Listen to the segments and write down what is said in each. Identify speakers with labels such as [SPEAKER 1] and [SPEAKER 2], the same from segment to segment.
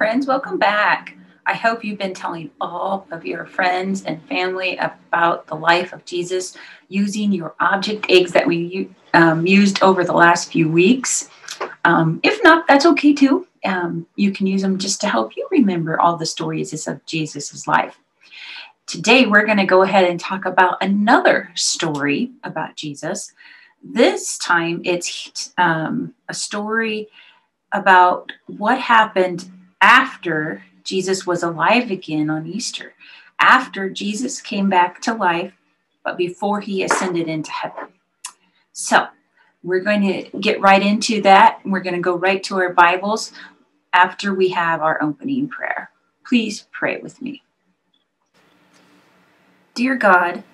[SPEAKER 1] friends. Welcome back. I hope you've been telling all of your friends and family about the life of Jesus using your object eggs that we um, used over the last few weeks. Um, if not, that's okay too. Um, you can use them just to help you remember all the stories of Jesus' life. Today, we're going to go ahead and talk about another story about Jesus. This time, it's um, a story about what happened after Jesus was alive again on Easter, after Jesus came back to life, but before he ascended into heaven. So, we're going to get right into that. We're going to go right to our Bibles after we have our opening prayer. Please pray with me. Dear God,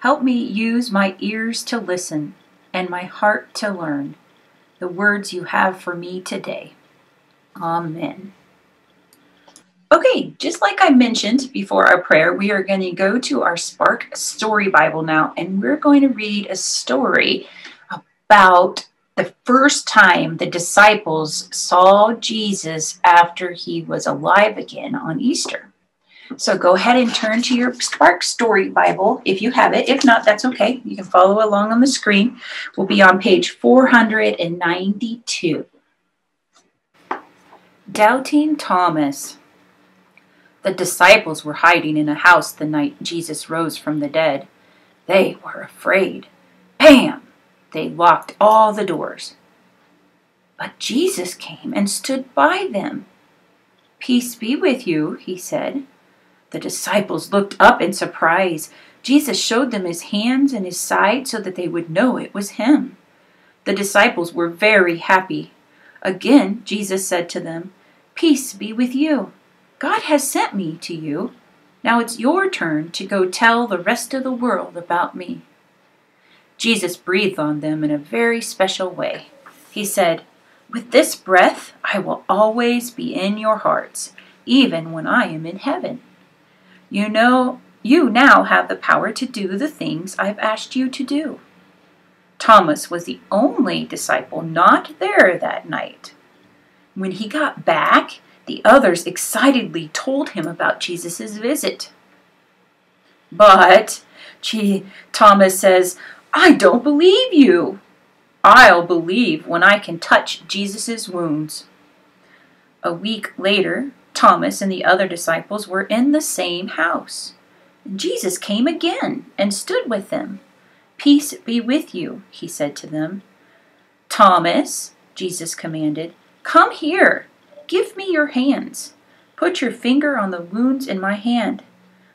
[SPEAKER 1] help me use my ears to listen and my heart to learn the words you have for me today. Amen. Okay, just like I mentioned before our prayer, we are going to go to our Spark Story Bible now, and we're going to read a story about the first time the disciples saw Jesus after he was alive again on Easter. So go ahead and turn to your Spark Story Bible if you have it. If not, that's okay. You can follow along on the screen. We'll be on page 492. Doubting Thomas. The disciples were hiding in a house the night Jesus rose from the dead. They were afraid. Bam! They locked all the doors. But Jesus came and stood by them. Peace be with you, he said. The disciples looked up in surprise. Jesus showed them his hands and his side so that they would know it was him. The disciples were very happy. Again, Jesus said to them, Peace be with you. God has sent me to you. Now it's your turn to go tell the rest of the world about me. Jesus breathed on them in a very special way. He said, With this breath I will always be in your hearts, even when I am in heaven. You know, you now have the power to do the things I've asked you to do. Thomas was the only disciple not there that night. When he got back, the others excitedly told him about Jesus' visit. But, gee, Thomas says, I don't believe you. I'll believe when I can touch Jesus' wounds. A week later, Thomas and the other disciples were in the same house. Jesus came again and stood with them. Peace be with you, he said to them. Thomas, Jesus commanded, come here. Give me your hands. Put your finger on the wounds in my hand.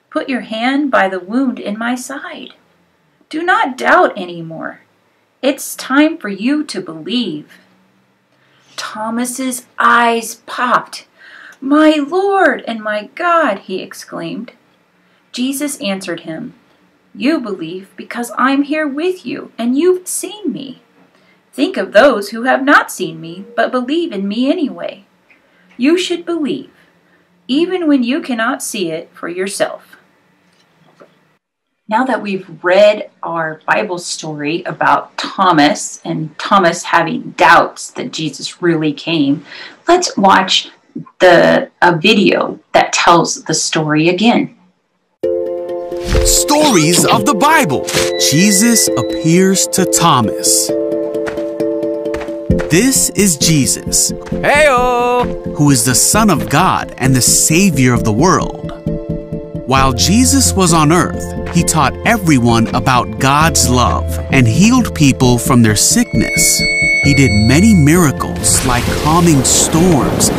[SPEAKER 1] Put your hand by the wound in my side. Do not doubt anymore. It's time for you to believe. Thomas's eyes popped. My Lord and my God, he exclaimed. Jesus answered him, You believe because I'm here with you and you've seen me. Think of those who have not seen me but believe in me anyway. You should believe, even when you cannot see it for yourself now that we've read our Bible story about Thomas and Thomas having doubts that Jesus really came, let's watch the a video that tells the story again.
[SPEAKER 2] Stories of the Bible. Jesus appears to Thomas. This is Jesus.
[SPEAKER 3] Heyo!
[SPEAKER 2] Who is the Son of God and the Savior of the world. While Jesus was on earth, he taught everyone about God's love and healed people from their sickness. He did many miracles like calming storms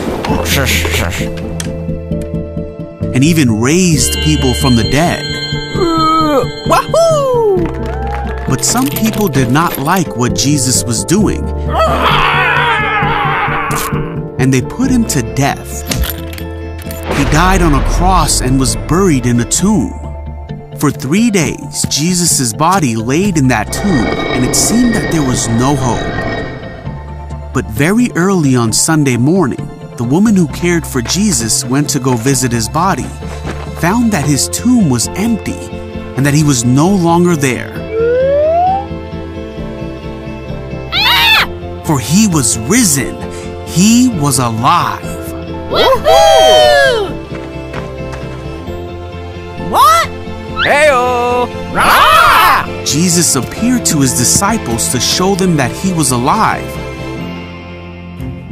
[SPEAKER 2] and even raised people from the dead.
[SPEAKER 3] Uh,
[SPEAKER 2] wahoo! Some people did not like what Jesus was doing and they put him to death. He died on a cross and was buried in a tomb. For three days, Jesus' body laid in that tomb, and it seemed that there was no hope. But very early on Sunday morning, the woman who cared for Jesus went to go visit his body, found that his tomb was empty and that he was no longer there. For he was risen, he was alive.
[SPEAKER 3] Woohoo! What?
[SPEAKER 4] Heyo! Rah!
[SPEAKER 2] Jesus appeared to his disciples to show them that he was alive.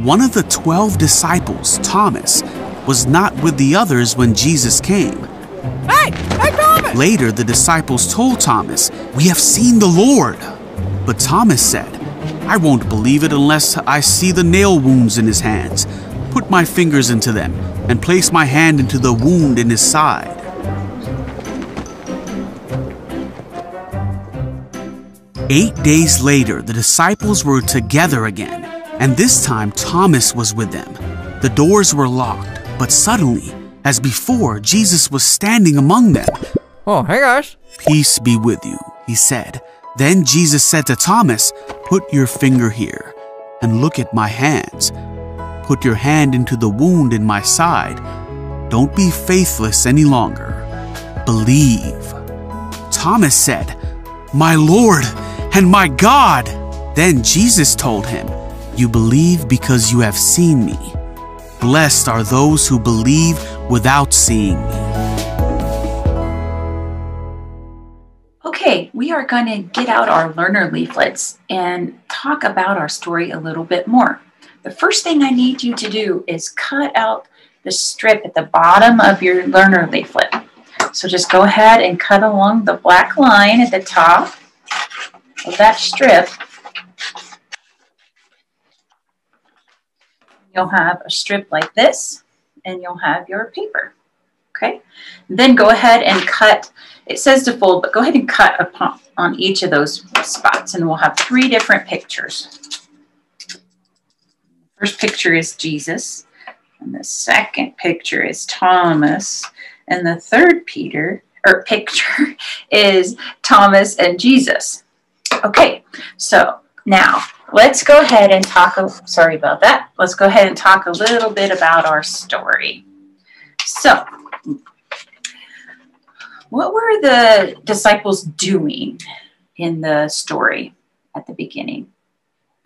[SPEAKER 2] One of the twelve disciples, Thomas, was not with the others when Jesus came.
[SPEAKER 3] Hey! Hey, Thomas!
[SPEAKER 2] Later, the disciples told Thomas, We have seen the Lord. But Thomas said, I won't believe it unless I see the nail wounds in his hands, put my fingers into them, and place my hand into the wound in his side. Eight days later, the disciples were together again, and this time Thomas was with them. The doors were locked, but suddenly, as before, Jesus was standing among them.
[SPEAKER 4] Oh, hey guys.
[SPEAKER 2] Peace be with you, he said. Then Jesus said to Thomas, Put your finger here and look at my hands. Put your hand into the wound in my side. Don't be faithless any longer. Believe. Thomas said, My Lord and my God. Then Jesus told him, You believe because you have seen me. Blessed are those who believe without seeing me.
[SPEAKER 1] We are going to get out our learner leaflets and talk about our story a little bit more. The first thing I need you to do is cut out the strip at the bottom of your learner leaflet. So just go ahead and cut along the black line at the top of that strip. You'll have a strip like this, and you'll have your paper. Okay, then go ahead and cut. It says to fold, but go ahead and cut upon, on each of those spots, and we'll have three different pictures. First picture is Jesus, and the second picture is Thomas, and the third Peter or picture is Thomas and Jesus. Okay, so now let's go ahead and talk. Sorry about that. Let's go ahead and talk a little bit about our story. So, what were the disciples doing in the story at the beginning?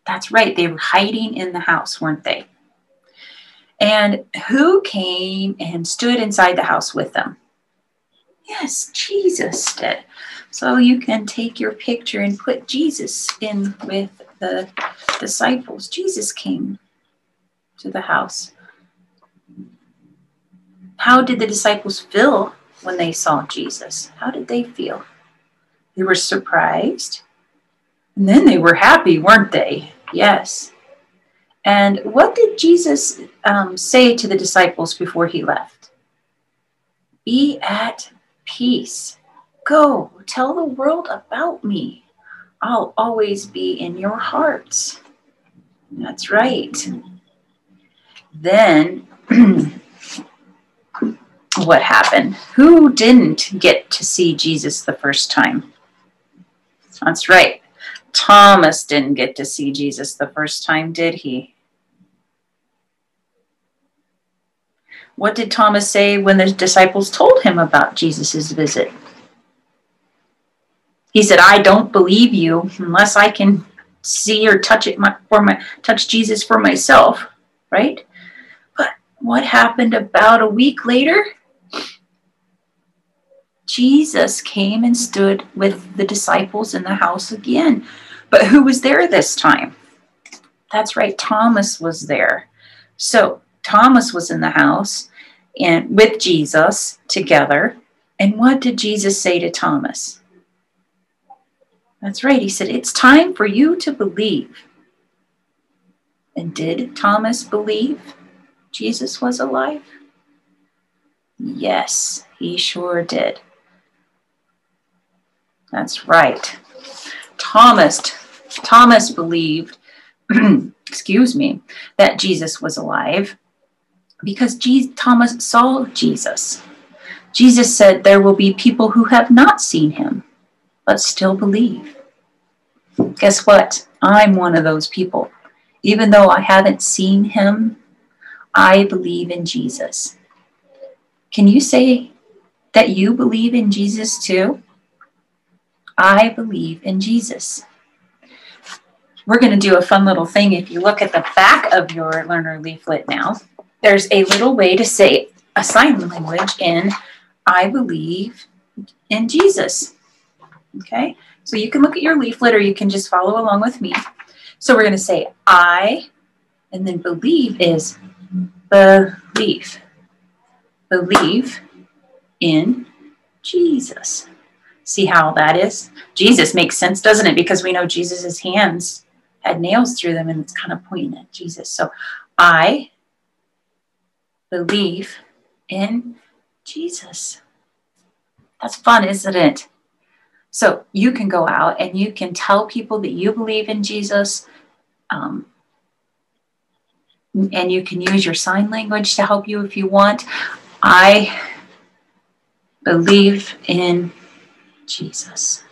[SPEAKER 1] That's right, they were hiding in the house, weren't they? And who came and stood inside the house with them? Yes, Jesus did. So you can take your picture and put Jesus in with the disciples. Jesus came to the house. How did the disciples feel when they saw Jesus? How did they feel? They were surprised. And then they were happy, weren't they? Yes. And what did Jesus um, say to the disciples before he left? Be at peace. Go, tell the world about me. I'll always be in your hearts. That's right. Then, what happened? Who didn't get to see Jesus the first time? That's right. Thomas didn't get to see Jesus the first time, did he? What did Thomas say when the disciples told him about Jesus' visit? He said, I don't believe you unless I can see or touch it my, for my touch Jesus for myself, right? But what happened about a week later? Jesus came and stood with the disciples in the house again. But who was there this time? That's right, Thomas was there. So Thomas was in the house and with Jesus together. And what did Jesus say to Thomas? That's right. He said, It's time for you to believe. And did Thomas believe Jesus was alive? Yes, he sure did. That's right. Thomas Thomas believed, excuse me, that Jesus was alive because Thomas saw Jesus. Jesus said there will be people who have not seen him but still believe. Guess what? I'm one of those people. Even though I haven't seen him, I believe in Jesus. Can you say that you believe in Jesus too? I believe in Jesus. We're going to do a fun little thing. If you look at the back of your learner leaflet now, there's a little way to say a sign language in I believe in Jesus. Okay, so you can look at your leaflet or you can just follow along with me. So we're going to say I, and then believe is believe. Believe in Jesus. See how that is? Jesus makes sense, doesn't it? Because we know Jesus' hands had nails through them and it's kind of pointing at Jesus. So I believe in Jesus. That's fun, isn't it? So you can go out and you can tell people that you believe in Jesus. Um, and you can use your sign language to help you if you want. I believe in Jesus.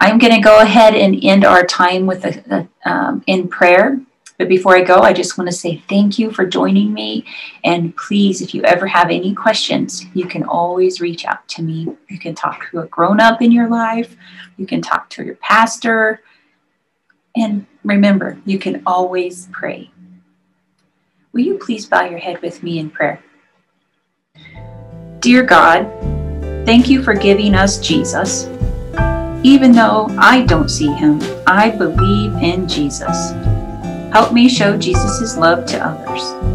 [SPEAKER 1] I'm going to go ahead and end our time with a, a um, in prayer. But before I go, I just want to say thank you for joining me. And please, if you ever have any questions, you can always reach out to me. You can talk to a grown up in your life, you can talk to your pastor. And remember, you can always pray. Will you please bow your head with me in prayer? Dear God, thank you for giving us Jesus. Even though I don't see him, I believe in Jesus. Help me show Jesus' love to others.